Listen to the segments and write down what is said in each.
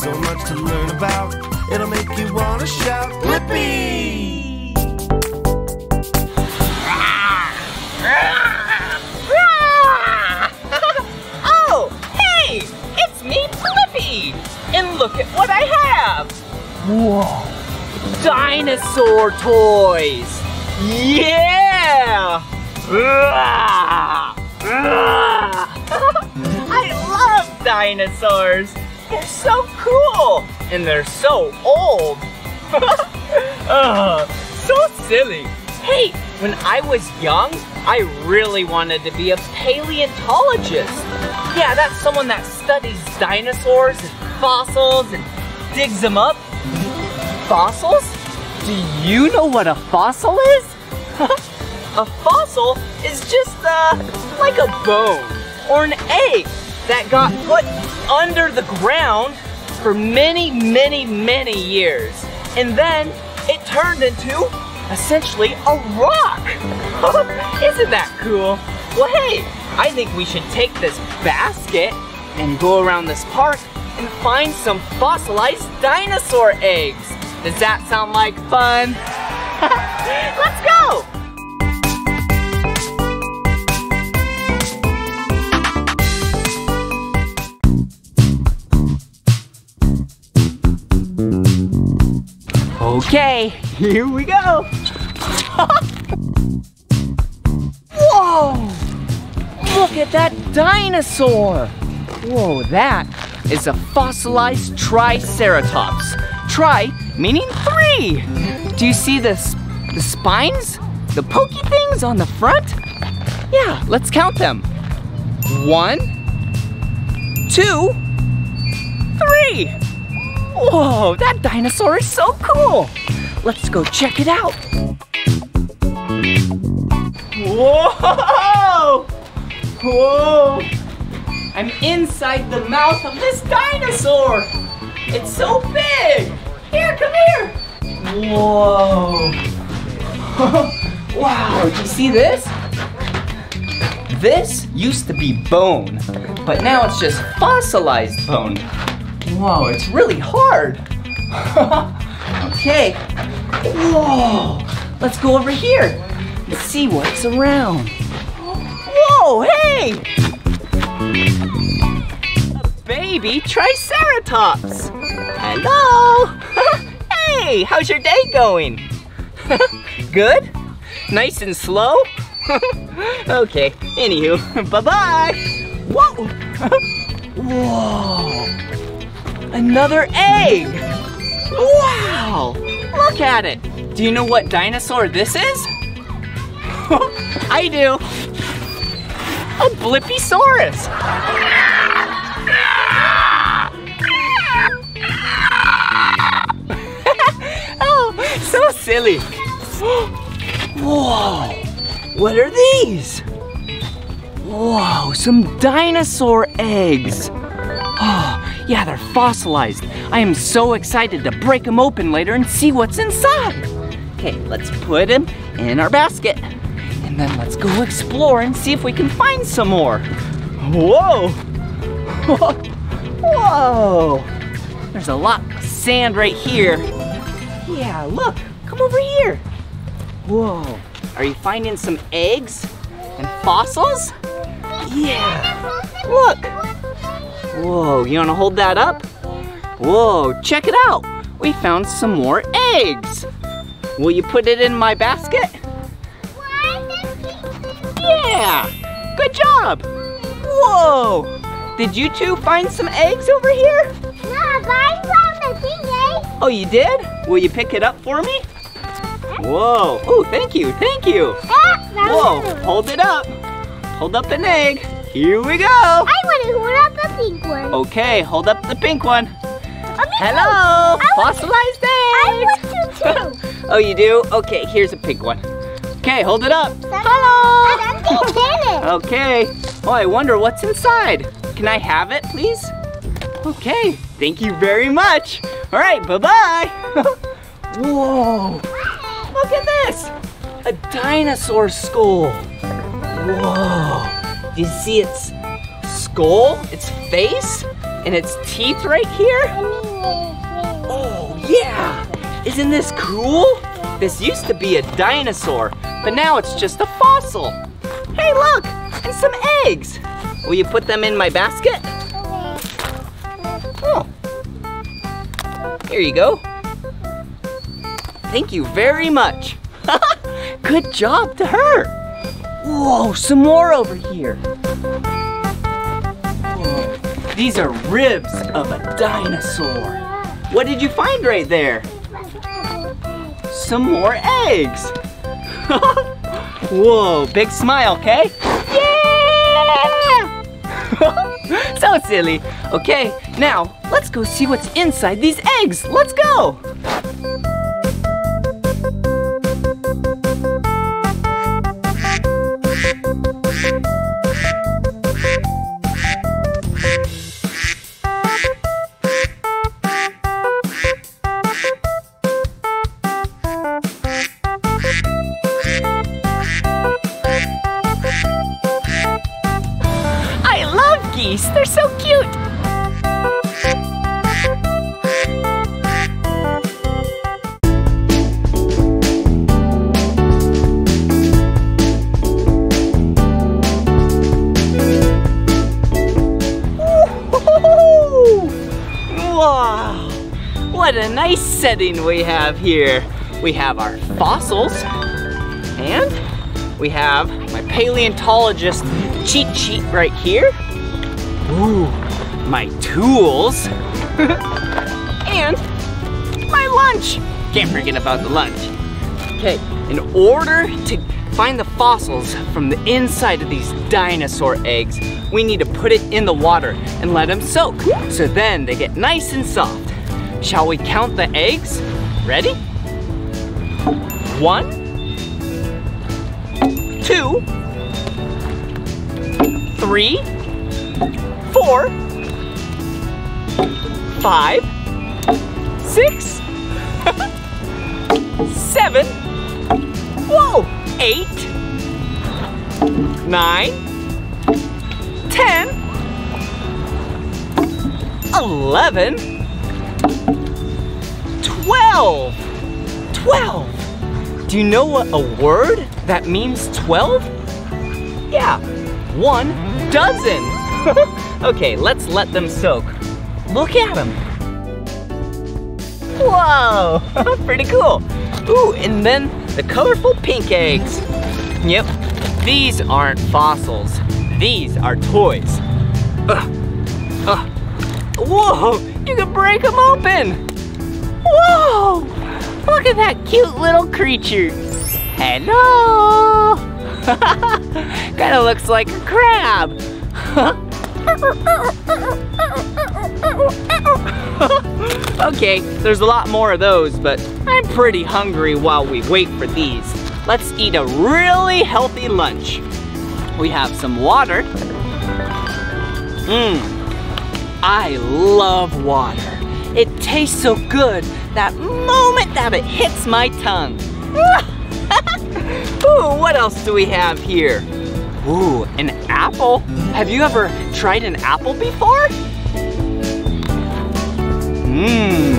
So much to learn about. It'll make you wanna shout, Blippi! oh, hey, it's me, Blippi. And look at what I have. Whoa, dinosaur toys. Yeah. I love dinosaurs. They're so cool. And they're so old. Ugh, so silly. Hey, when I was young, I really wanted to be a paleontologist. Yeah, that's someone that studies dinosaurs and fossils and digs them up. Fossils? Do you know what a fossil is? a fossil is just uh, like a bone or an egg that got put under the ground for many, many, many years. And then it turned into essentially a rock. Isn't that cool? Well, hey, I think we should take this basket and go around this park and find some fossilized dinosaur eggs. Does that sound like fun? Let's go! Okay, here we go. Whoa! Look at that dinosaur! Whoa, that is a fossilized Triceratops. Tri meaning three. Do you see the, the spines? The pokey things on the front? Yeah, let's count them. One, two, three. Whoa, that dinosaur is so cool. Let's go check it out. Whoa! Whoa! I'm inside the mouth of this dinosaur. It's so big. Here, come here. Whoa. wow, do you see this? This used to be bone, but now it's just fossilized bone. Whoa, it's really hard. okay. Whoa. Let's go over here and see what's around. Whoa, hey! A baby Triceratops. Hello. hey, how's your day going? Good? Nice and slow? okay, anywho, bye-bye. Whoa! Whoa! Another egg! Wow! Look at it! Do you know what dinosaur this is? I do! A Blippisaurus! oh, so silly! Whoa! What are these? Whoa, some dinosaur eggs! Oh, yeah, they're fossilized. I am so excited to break them open later and see what's inside. Okay, let's put them in our basket. And then let's go explore and see if we can find some more. Whoa! Whoa! There's a lot of sand right here. Yeah, look, come over here. Whoa, are you finding some eggs and fossils? Yeah, look. Whoa, you wanna hold that up? Whoa, check it out. We found some more eggs. Will you put it in my basket? Yeah, good job. Whoa, did you two find some eggs over here? No, I found a big egg. Oh, you did? Will you pick it up for me? Whoa, oh, thank you, thank you. Ah, Whoa, hold it up. Hold up an egg. Here we go. I want to hold up the pink one. Okay, hold up the pink one. Oh, Hello. I fossilized I eggs. want to too. oh, you do? Okay, here's a pink one. Okay, hold it up. I Hello. don't get it. Okay. Oh, I wonder what's inside. Can I have it, please? Okay, thank you very much. All right, bye-bye. Whoa, look at this. A dinosaur skull. Whoa, you see its skull, its face? and its teeth right here. Oh, yeah. Isn't this cool? This used to be a dinosaur, but now it's just a fossil. Hey, look, and some eggs. Will you put them in my basket? Oh. Here you go. Thank you very much. Good job to her. Whoa, some more over here. These are ribs of a dinosaur. What did you find right there? Some more eggs. Whoa, big smile, okay? Yeah! so silly. Okay, now let's go see what's inside these eggs. Let's go. Nice setting we have here. We have our fossils and we have my paleontologist cheat sheet right here. Ooh, my tools. and my lunch. Can't forget about the lunch. Okay, in order to find the fossils from the inside of these dinosaur eggs, we need to put it in the water and let them soak. So then they get nice and soft. Shall we count the eggs? Ready? One, two, three, four, five, six, seven, whoa, eight, nine, ten, eleven, twelve. Twelve. Do you know what a word that means 12? Yeah, one dozen. okay, let's let them soak. Look at them. Whoa, pretty cool. Ooh, and then the colorful pink eggs. Yep, these aren't fossils. These are toys. Ugh. Ugh. Whoa, you can break them open. Whoa, look at that cute little creature. Hello. kind of looks like a crab. okay, there's a lot more of those, but I'm pretty hungry while we wait for these. Let's eat a really healthy lunch. We have some water. Mmm, I love water. It tastes so good that moment that it hits my tongue. Ooh, what else do we have here? Ooh, an apple. Have you ever tried an apple before? Mmm.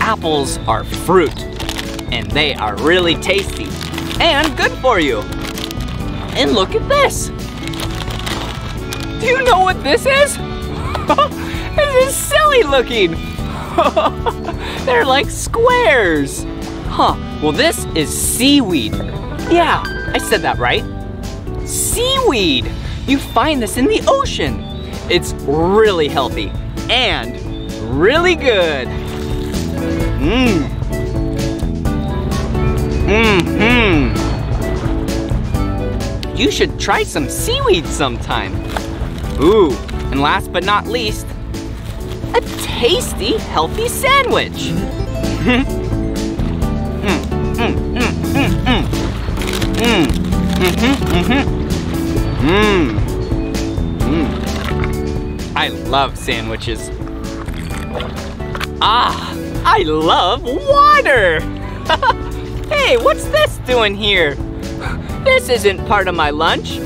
Apples are fruit, and they are really tasty and good for you. And look at this. Do you know what this is? this is silly looking. They're like squares. Huh, well this is seaweed. Yeah, I said that right. Seaweed. You find this in the ocean. It's really healthy and really good. Mmm. Mmm-hmm. You should try some seaweed sometime. Ooh, and last but not least, a tasty, healthy sandwich. I love sandwiches. Ah, I love water. hey, what's this doing here? This isn't part of my lunch,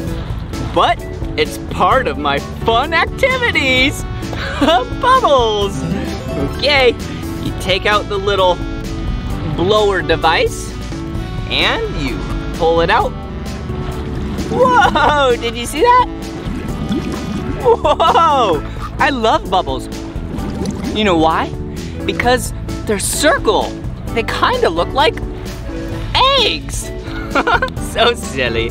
but It's part of my fun activities. Bubbles. Okay, you take out the little blower device and you pull it out. Whoa, did you see that? Whoa, I love bubbles. You know why? Because they're circle. They kind of look like eggs. so silly.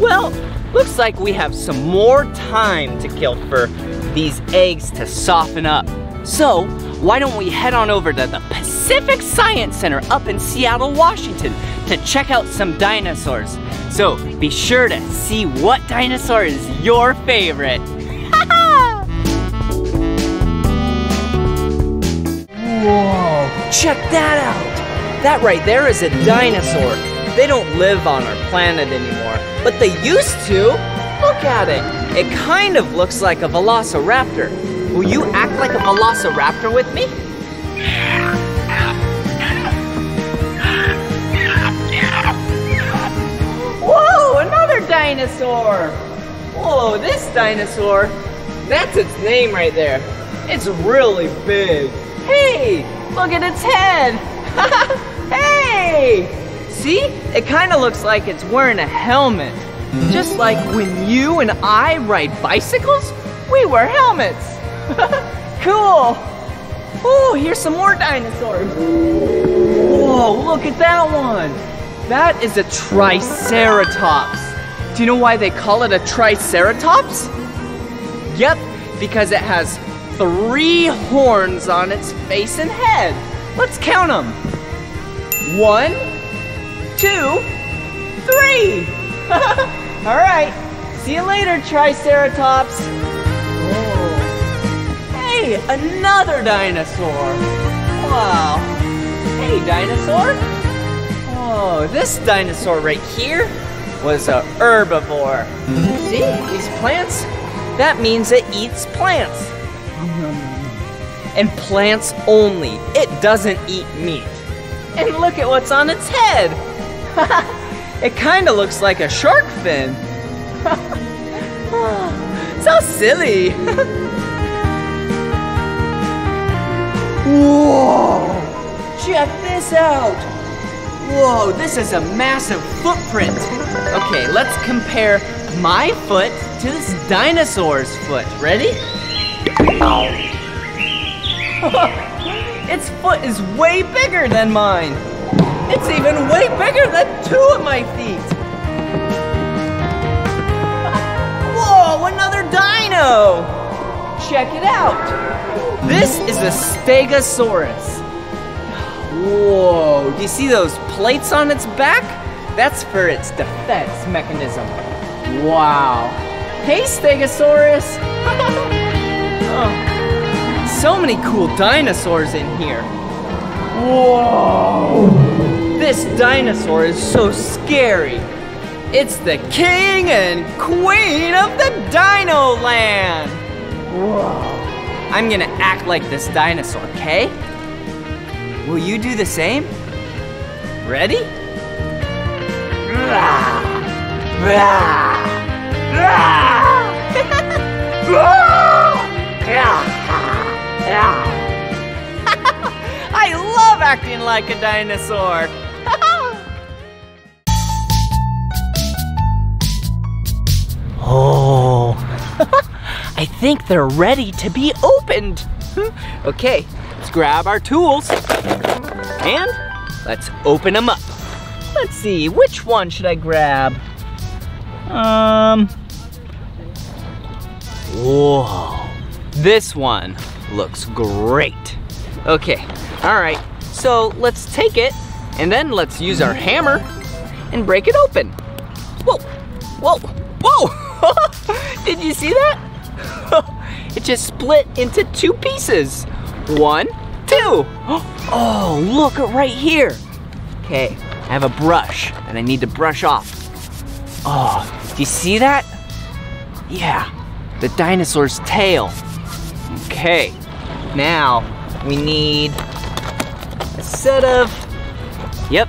Well, looks like we have some more time to kill for these eggs to soften up. So, why don't we head on over to the Pacific Science Center up in Seattle, Washington to check out some dinosaurs. So, be sure to see what dinosaur is your favorite. Whoa, check that out. That right there is a dinosaur. They don't live on our planet anymore, but they used to. Look at it. It kind of looks like a velociraptor. Will you act like a velociraptor with me? Whoa, another dinosaur! Whoa, this dinosaur, that's its name right there. It's really big. Hey, look at its head. hey! See, it kind of looks like it's wearing a helmet. Just like when you and I ride bicycles, we wear helmets. cool. Oh, here's some more dinosaurs. Whoa, look at that one. That is a triceratops. Do you know why they call it a triceratops? Yep, because it has three horns on its face and head. Let's count them. One, All right, see you later, Triceratops. Oh. Hey, another dinosaur. Wow. Hey, dinosaur. Oh, this dinosaur right here was a herbivore. Mm-hmm. See, these plants, that means it eats plants. Mm-hmm. And plants only. It doesn't eat meat. And look at what's on its head. it kind of looks like a shark fin. so silly. Whoa! Check this out. Whoa, this is a massive footprint. Okay, let's compare my foot to this dinosaur's foot. Ready? its foot is way bigger than mine. It's even way bigger than two of my feet. Whoa, another dino. Check it out. This is a Stegosaurus. Whoa, do you see those plates on its back? That's for its defense mechanism. Wow. Hey, Stegosaurus. oh, so many cool dinosaurs in here. Whoa. This dinosaur is so scary. It's the king and queen of the Dino Land. Whoa. I'm gonna act like this dinosaur, okay? Will you do the same? Ready? I love acting like a dinosaur. Oh, I think they're ready to be opened. okay, let's grab our tools and let's open them up. Let's see, which one should I grab? Um, whoa, this one looks great. Okay, all right, so let's take it and then let's use our hammer and break it open. Whoa, whoa, whoa! Did you see that? it just split into two pieces. One, two. Oh, look right here. Okay, I have a brush and I need to brush off. Oh, do you see that? Yeah, the dinosaur's tail. Okay, now we need a set of, yep,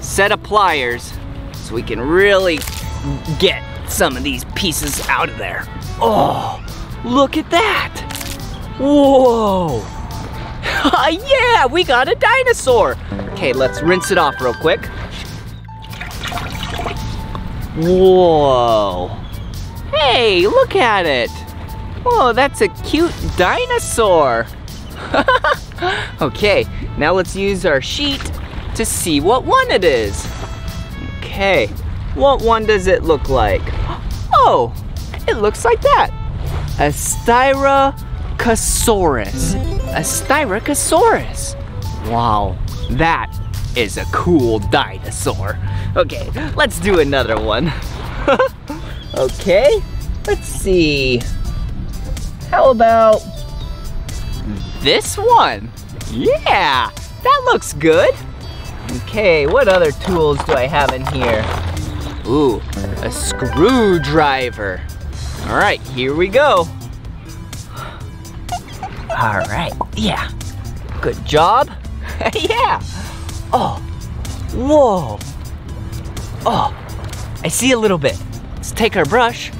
set of pliers so we can really get some of these pieces out of there. Oh, look at that. Whoa. yeah, we got a dinosaur. Okay, let's rinse it off real quick. Whoa. Hey, look at it. Whoa, that's a cute dinosaur. okay, now let's use our sheet to see what one it is. Okay, what one does it look like? Oh, it looks like that. A Styracosaurus. A Styracosaurus. Wow, that is a cool dinosaur. Okay, let's do another one. okay, let's see. How about this one? Yeah, that looks good. Okay, what other tools do I have in here? Ooh, a screwdriver. All right, here we go. All right, yeah. Good job. yeah. Oh, whoa. Oh, I see a little bit. Let's take our brush.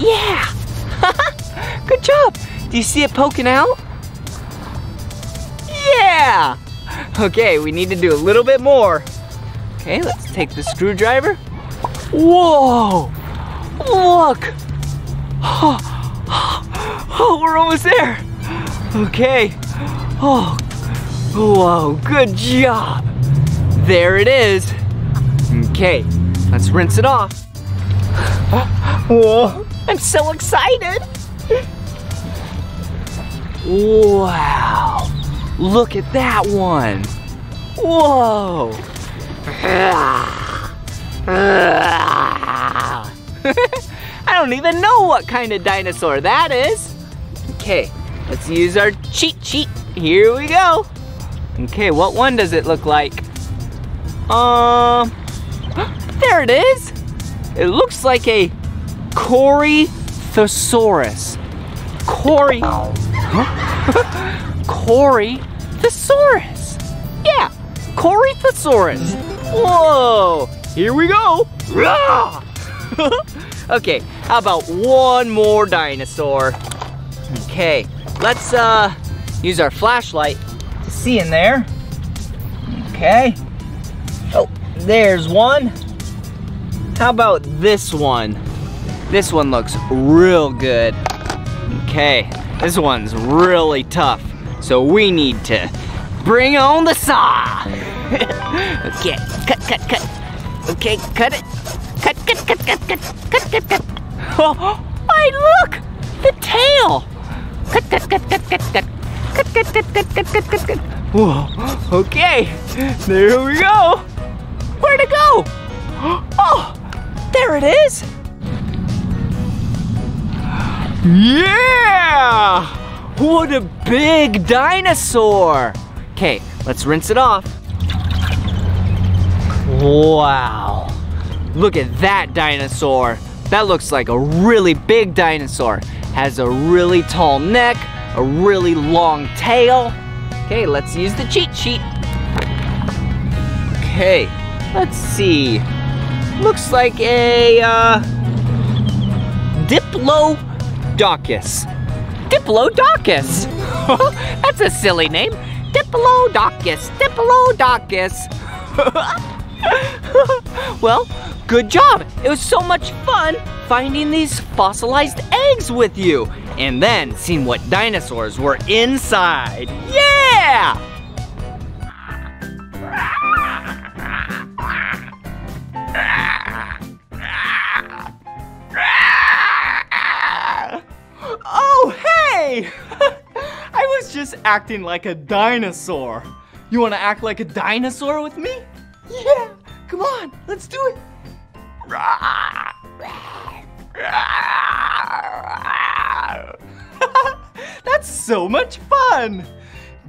Yeah. Good job. Do you see it poking out? Yeah. Okay, we need to do a little bit more. Okay, let's take the screwdriver. Whoa! Look! Oh, we're almost there. Okay. Oh, whoa, good job. There it is. Okay, let's rinse it off. Whoa, I'm so excited. Wow, look at that one. Whoa. I don't even know what kind of dinosaur that is. Okay, let's use our cheat sheet. Here we go. Okay, what one does it look like? Um, there it is. It looks like a Corythosaurus. Cory? Corythosaurus. Yeah, Corythosaurus. Whoa, here we go. Okay, how about one more dinosaur? Okay, let's uh use our flashlight to see in there. Okay. Oh, there's one. How about this one? This one looks real good. Okay, this one's really tough. So we need to bring on the saw. okay, cut, cut, cut. Okay, cut it. Cut, cut, cut, cut, cut, cut, cut, cut. Oh, hey, look! The tail! Cut, cut, cut, cut, cut, cut. Cut, cut, cut, cut, cut, cut, cut, cut. Whoa, okay, there we go. Where'd it go? Oh, there it is. Yeah! What a big dinosaur! Okay, let's rinse it off. Wow. Look at that dinosaur. That looks like a really big dinosaur. Has a really tall neck, a really long tail. Okay, let's use the cheat sheet. Okay, let's see. Looks like a uh, Diplodocus. Diplodocus. That's a silly name. Diplodocus. Diplodocus. well, good job. It was so much fun finding these fossilized eggs with you and then seeing what dinosaurs were inside. Yeah! Oh, hey! I was just acting like a dinosaur. You wanna act like a dinosaur with me? Yeah, come on, let's do it. That's so much fun.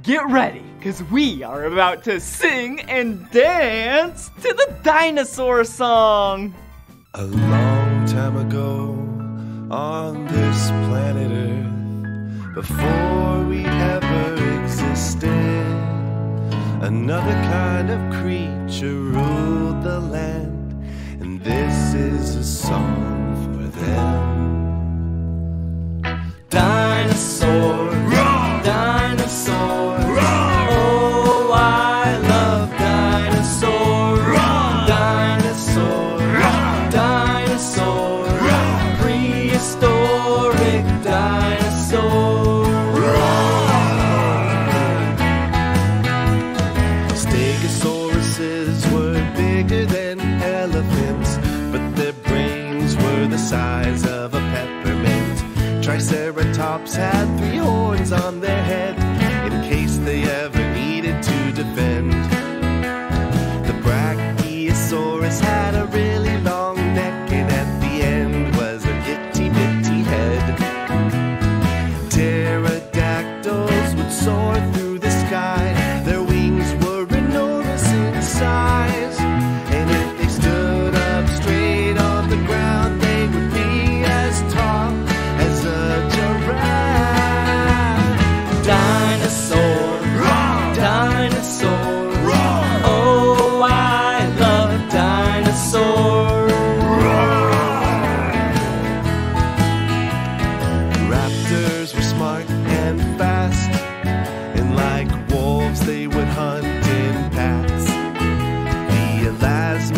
Get ready, because we are about to sing and dance to the dinosaur song. A long time ago on this planet Earth, before we ever another kind of creature ruled the land. And this is a song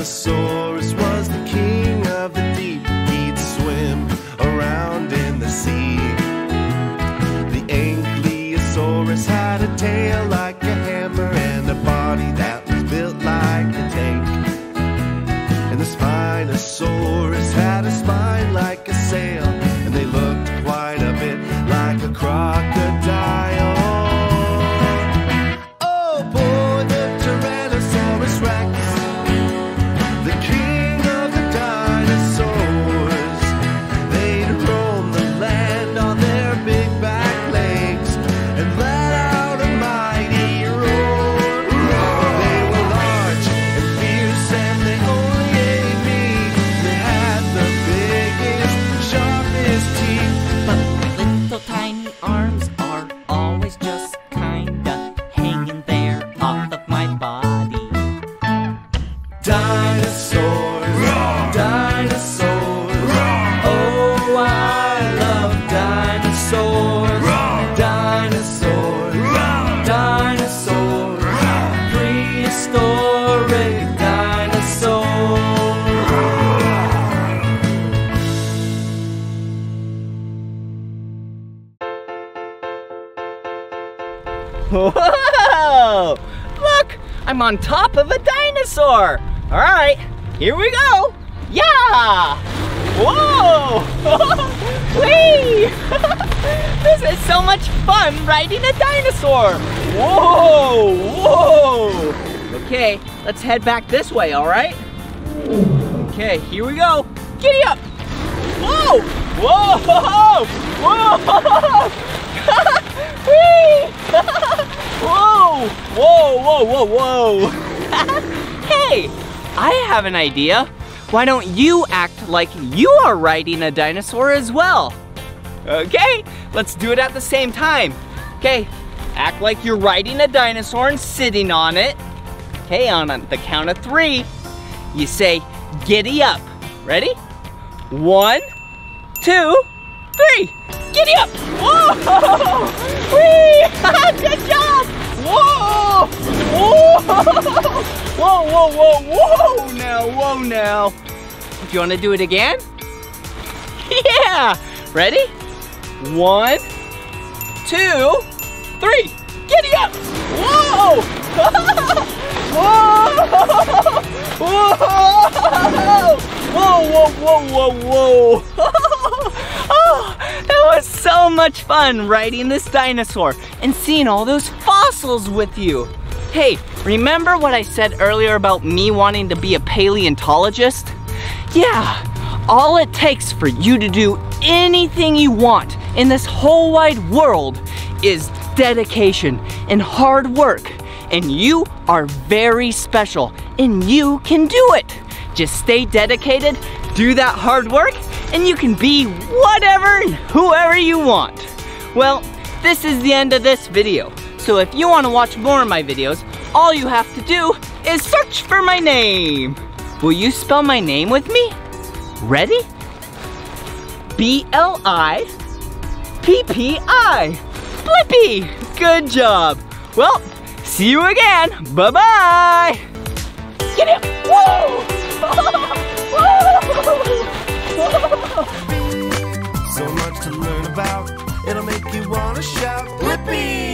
Elasmosaurus Whoa! Whee! this is so much fun riding a dinosaur. Whoa! Whoa! Okay, let's head back this way, all right? Okay, here we go. Giddy up! Whoa! Whoa! Whoa! Whee! whoa! Whoa, whoa, whoa, whoa! hey, I have an idea. Why don't you act like you are riding a dinosaur as well? Okay, let's do it at the same time. Okay, act like you're riding a dinosaur and sitting on it. Okay, on the count of three, you say, giddy up. Ready? One, two, three. Giddy up! Whoa! Whee! Good job! Whoa! Whoa! Whoa, whoa, whoa, whoa! Now, whoa, now. Do you want to do it again? Yeah! Ready? One, two, three. Giddy up! Whoa! Whoa! Whoa! Whoa, whoa, whoa, whoa, whoa! oh, that was so much fun riding this dinosaur and seeing all those fossils with you. Hey, remember what I said earlier about me wanting to be a paleontologist? Yeah, all it takes for you to do anything you want in this whole wide world is dedication and hard work. And you are very special and you can do it. Just stay dedicated, do that hard work, and you can be whatever and whoever you want. Well, this is the end of this video. So if you want to watch more of my videos, all you have to do is search for my name. will you spell my name with me? Ready? B L I P P I. Blippi! Good job. Well, see you again. Bye bye. Get it! Whoa! So much to learn about. It'll make you wanna shout, Blippi!